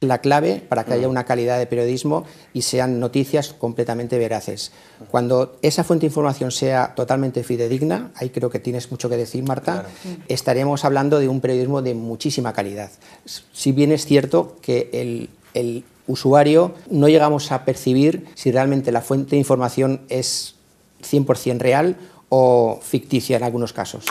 la clave para que haya mm. una calidad de periodismo y sean noticias completamente veraces. Cuando esa fuente de información sea totalmente fidedigna, ahí creo que tienes mucho que decir, Marta, mm. estaremos hablando de un periodismo de muchísima calidad. Si bien es cierto que el, el usuario no llegamos a percibir si realmente la fuente de información es 100% real o ficticia en algunos casos.